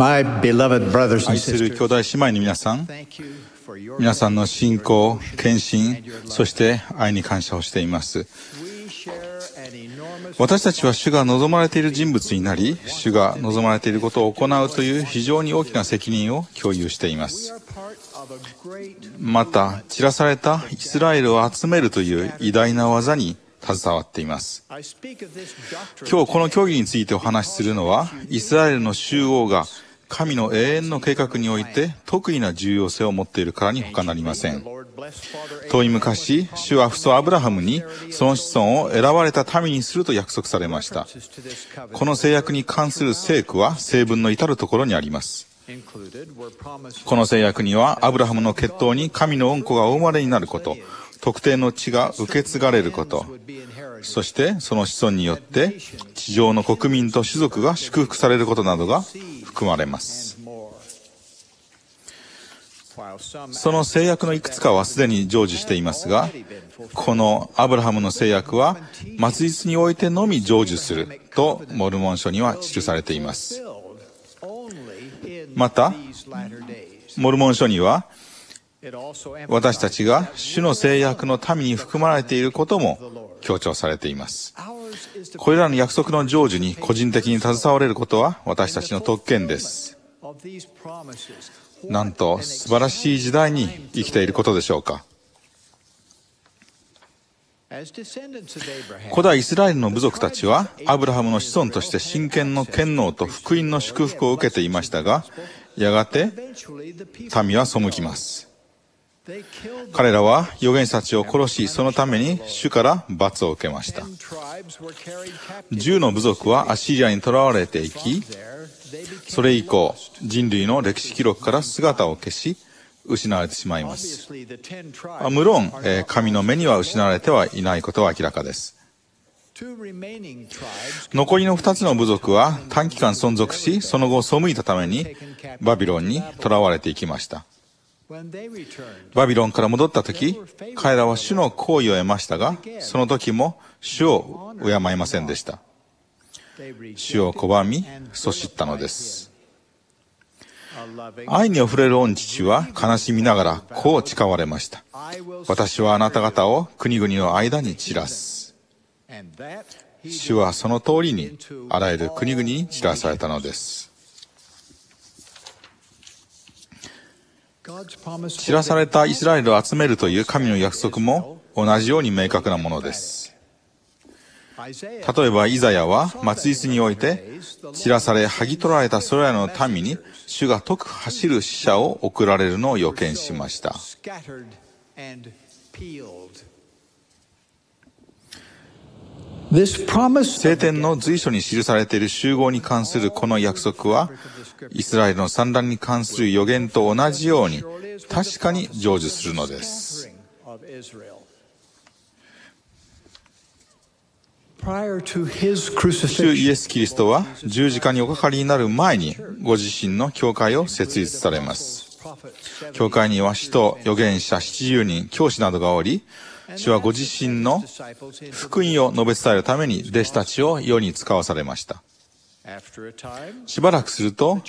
My beloved brothers and 愛する兄弟姉妹の皆さん皆さんの信仰献身そして愛に感謝をしています。私たちは主が望まれている人物になり主が望まれていることを行うという非常に大きな責任を共有しています。また散らされたイスラエルを集めるという偉大な技に携わっています。今日この競技についてお話しするのはイスラエルの集合が神の永遠の計画において特異な重要性を持っているからに他なりません。遠い昔主は父祖アブラハムにその子孫を選ばれた民にすると約束されました。この制約に関する聖句は聖文の至るところにあります。この制約にはアブラハムの血統に神の恩子がお生まれになること特定の地が受け継がれることそしてその子孫によって地上の国民と種族が祝福されることなどが含まれます。その制約のいくつかはすでに成就していますがこのアブラハムの制約は末日においてのみ成就するとモルモン書には記されています。またモルモン書には私たちが主の制約の民に含まれていることも強調されています。これらの約束の成就に個人的に携われることは私たちの特権です。なんと素晴らしい時代に生きていることでしょうか。古代イスラエルの部族たちはアブラハムの子孫として真剣の権能と福音の祝福を受けていましたがやがて民は背きます。彼らは預言者たちを殺しそのために主から罰を受けました。ten tribes were carried captive. 10の部族はアシリアに囚われていきそれ以降人類の歴史記録から姿を消し失われてしまいます。obviously the ten あ tribes 無論、えー神の目には失われてはいないことは明らかです。残りの2つの部族は短期間存続しその後背いたためにバビロンに囚われていきました。バビロンから戻った時彼らは主の好意を得ましたがその時も主を敬いませんでした。主を拒みそしったのです。愛にあふれる御父は悲しみながらこう誓われました。私はあなた方を国々の間に散らす。主はその通りにあらゆる国々に散らされたのです散らされたイスラエルを集めるという神の約束も同じように明確なものです。例えばイザヤは末日において散らされ剥ぎ取られたそれらの民に主が解く走る死者を送られるのを予見しました。聖典の随所に記されている集合に関するこの約束はイスラエルの産卵に関する予言と同じように確かに成就するのです。主イエス・キリストは十字架におかかりになる前にご自身の教会を設立されます。教会には使徒、預言者70人、教師などがおり主はご自身の福音を述べ伝えるために弟子たちを世に使わされました。しばらくすると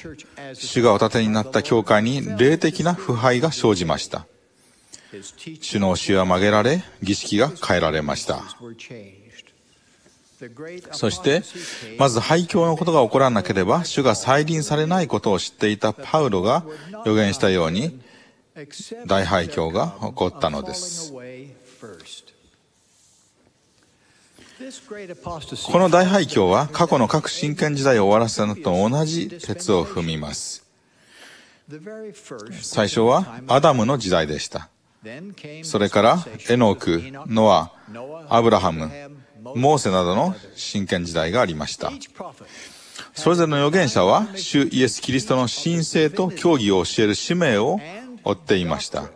主がお立てになった教会に霊的な腐敗が生じました。主の教えは曲げられ儀式が変えられました。そして、まず廃墟のことが起こらなければ、主が再臨されないことを知っていたパウロが予言したように、大廃墟が起こったのです。この大廃墟は過去の各神権時代を終わらせたのと同じ鉄を踏みます。最初はアダムの時代でした。それからエノーク、ノア、アブラハム、モーセなどの神権時代がありました。それぞれの預言者は、主イエス・キリストの神聖と教義を教える使命を追っていました。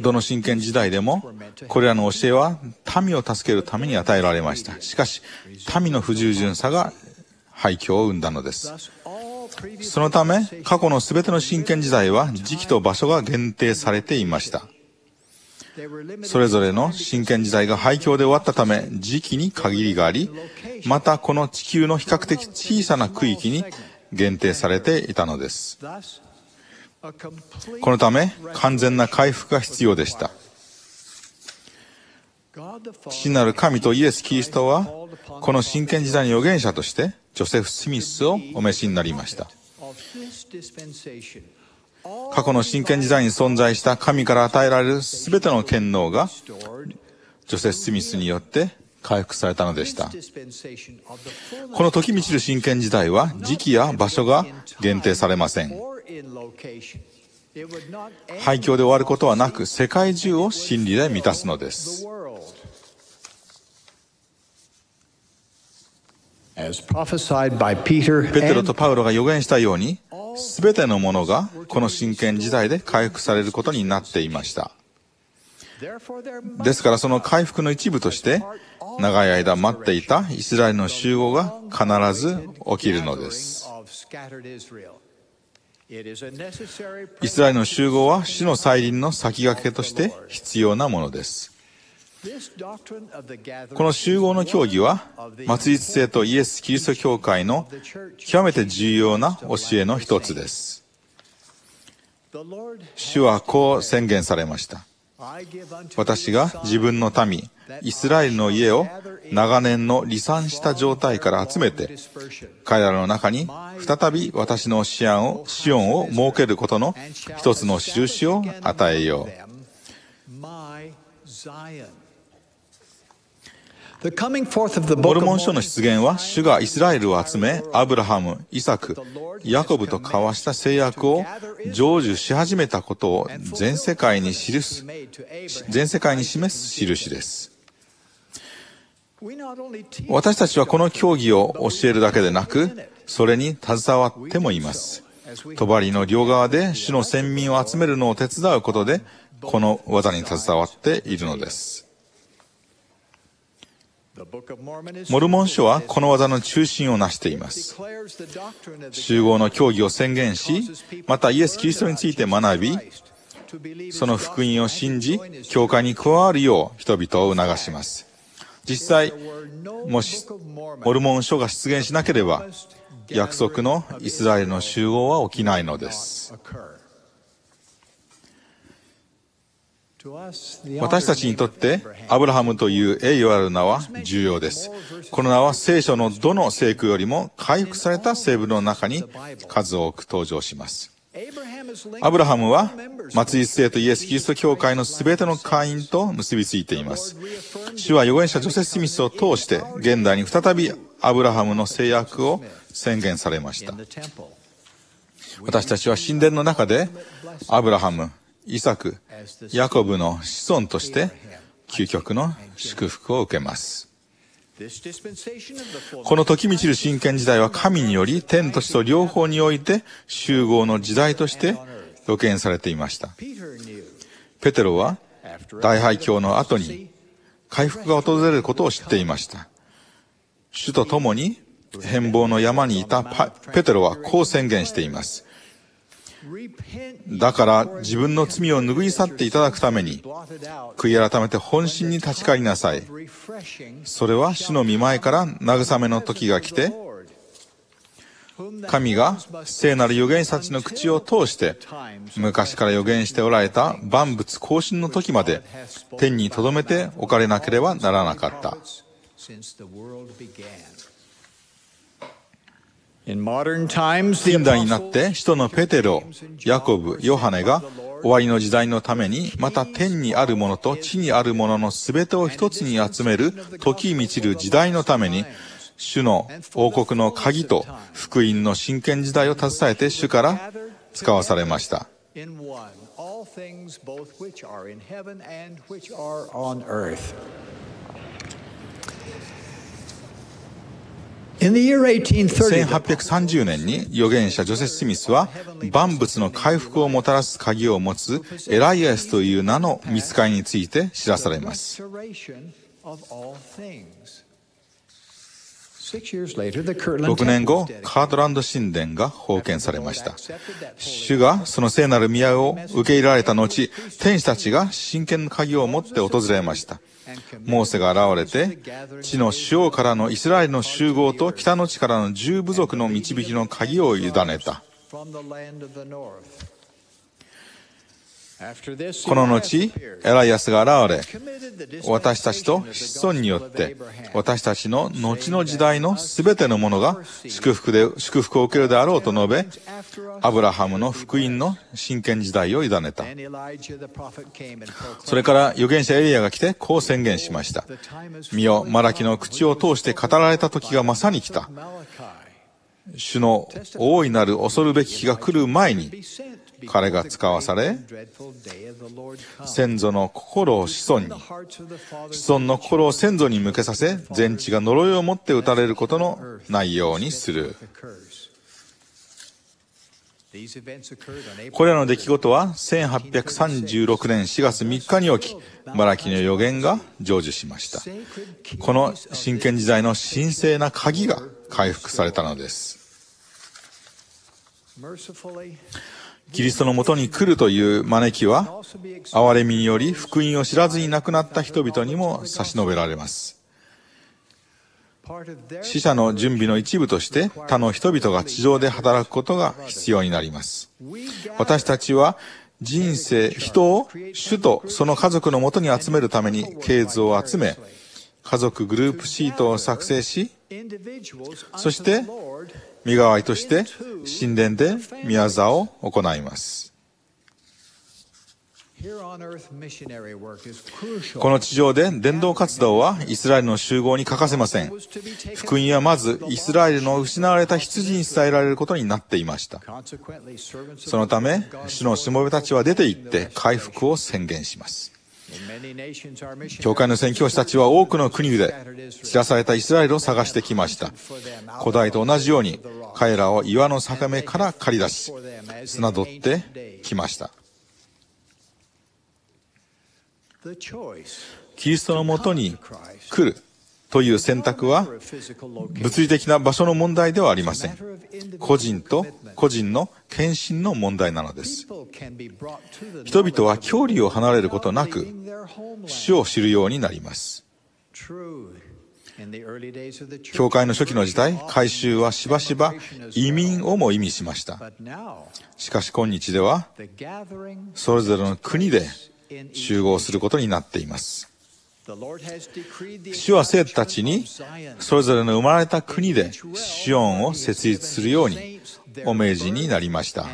どの神権時代でも、これらの教えは民を助けるために与えられました。しかし、民の不従順さが廃墟を生んだのです。そのため、過去の全ての神権時代は時期と場所が限定されていました。それぞれの神権時代が廃墟で終わったため、時期に限りがあり、またこの地球の比較的小さな区域に限定されていたのです。このため完全な回復が必要でした。父なる神とイエス・キリストは、この真剣時代の預言者として、ジョセフ・スミスをお召しになりました。過去の真剣時代に存在した神から与えられる全ての権能が、ジョセフ・スミスによって回復されたのでした。この時満ちる真剣時代は、時期や場所が限定されません。廃墟で終わることはなく、世界中を真理で満たすのです。ペテロとパウロが予言したように、すべてのものがこの真剣時代で回復されることになっていました。ですからその回復の一部として、長い間待っていたイスラエルの集合が必ず起きるのです。イスラエルの集合は主の再臨の先駆けとして必要なものです。この集合の教義は、末日性とイエス・キリスト教会の極めて重要な教えの一つです。主はこう宣言されました。私が自分の民、イスラエルの家を長年の離散した状態から集めて、彼らの中に再び私のシアンを、シオンを設けることの一つの印を与えよう。モルモン書の出現は、主がイスラエルを集め、アブラハム、イサク、ヤコブと交わした制約を成就し始めたことを全世界に記す、全世界に示す印です。私たちはこの教義を教えるだけでなく、それに携わってもいます。帳の両側で主の先民を集めるのを手伝うことで、この技に携わっているのです。モルモン書はこの技の中心を成しています。集合の教義を宣言し、またイエス・キリストについて学び、その福音を信じ、教会に加わるよう人々を促します。実際、もしモルモン書が出現しなければ、約束のイスラエルの集合は起きないのです。私たちにとってアブラハムという栄誉ある名は重要です。この名は聖書のどの聖句よりも回復された聖文の中に数多く登場します。アブラハムは末日性とイエス・キリスト教会の全ての会員と結びついています。主は預言者ジョセフ・スミスを通して現代に再びアブラハムの制約を宣言されました。私たちは神殿の中でアブラハム、イサク、ヤコブの子孫として究極の祝福を受けます。この時満ちる真剣時代は神により天と地と両方において集合の時代として予見されていました。ペテロは大廃墟の後に回復が訪れることを知っていました。主と共に変貌の山にいたペテロはこう宣言しています。だから自分の罪を拭い去っていただくために、悔い改めて本心に立ち返りなさい。それは主の見前から慰めの時が来て、神が聖なる預言者たちの口を通して、昔から預言しておられた万物更新の時まで、天に留めておかれなければならなかった。近代になって、使徒のペテロ、ヤコブ、ヨハネが終わりの時代のために、また天にあるものと地にあるものの全てを一つに集める時満ちる時代のために、主の王国の鍵と福音の真剣時代を携えて主から使わされました。1830年に預言者ジョセフ・スミスは万物の回復をもたらす鍵を持つエライアスという名の見つかりについて知らされます。6年後、カートランド神殿が封建されました。主がその聖なる宮を受け入れられた後、天使たちが真剣の鍵を持って訪れました。モーセが現れて、地の主王からのイスラエルの集合と北の地からの十部族の導きの鍵を委ねた。この後、エライアスが現れ、私たちと子孫によって、私たちの後の時代のすべてのものが祝福で、祝福を受けるであろうと述べ、アブラハムの福音の真剣時代を委ねた。それから預言者エリアが来てこう宣言しました。見よ、マラキの口を通して語られた時がまさに来た。主の大いなる恐るべき日が来る前に、彼が使わされ、先祖の心を子孫に、子孫の心を先祖に向けさせ、全地が呪いを持って打たれることのないようにする。これらの出来事は1836年4月3日に起き、マラキの予言が成就しました。この真剣時代の神聖な鍵が回復されたのです。キリストのもとに来るという招きは、憐れみにより福音を知らずに亡くなった人々にも差し伸べられます。死者の準備の一部として他の人々が地上で働くことが必要になります。私たちは人生、人を主とその家族のもとに集めるために系図を集め、家族グループシートを作成し、そして身代わりとして神殿で宮沢を行います。この地上で伝道活動はイスラエルの集合に欠かせません。福音はまずイスラエルの失われた羊に伝えられることになっていました。そのため、主のしもべたちは出て行って回復を宣言します。教会の宣教師たちは多くの国で知らされたイスラエルを探してきました。古代と同じように彼らを岩の境目から借り出し、砂取ってきました。キリストのもとに来るという選択は物理的な場所の問題ではありません。個人と個人の献身の問題なのです。人々は距離を離れることなく主を知るようになります。教会の初期の時代、改宗はしばしば移民をも意味しました。しかし今日では、それぞれの国で集合することになっています。主は生徒たちに、それぞれの生まれた国でシオンを設立するようにお命じになりました。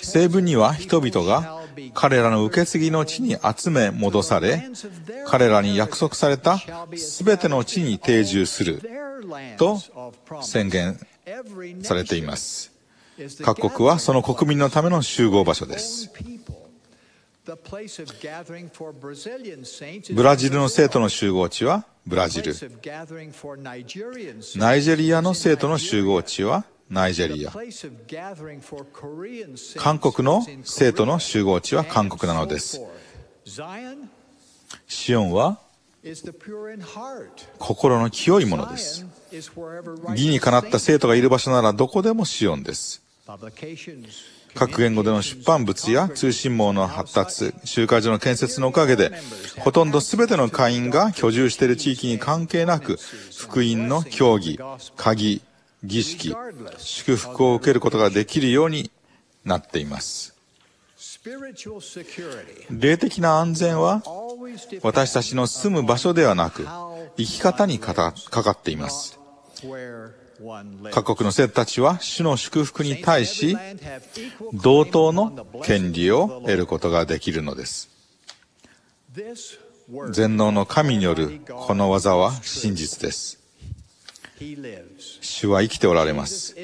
聖文には人々が彼らの受け継ぎの地に集め戻され、彼らに約束された全ての地に定住すると宣言されています。各国はその国民のための集合場所です。ブラジルの生徒の集合地はブラジル。ナイジェリアの生徒の集合地はナイジェリア。韓国の生徒の集合地は韓国なのです。シオンは心の清いものです。義にかなった生徒がいる場所ならどこでもシオンです。各言語での出版物や通信網の発達、集会所の建設のおかげで、ほとんど全ての会員が居住している地域に関係なく、福音の教義、鍵、儀式、祝福を受けることができるようになっています。霊的な安全は私たちの住む場所ではなく生き方にかかっています。各国の生徒たちは主の祝福に対し同等の権利を得ることができるのです。全能の神によるこの技は真実です。主は生きておられます。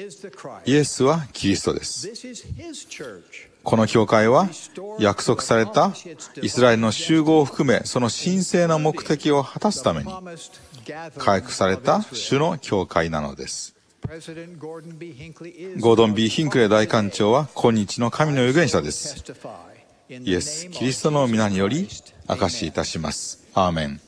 イエスはキリストです。この教会は約束されたイスラエルの集合を含めその神聖な目的を果たすために回復された主の教会なのです。ゴードン・ B・ ヒンクレー大官長は今日の神の預言者です。イエス・キリストの皆により明かしいたします。アーメン。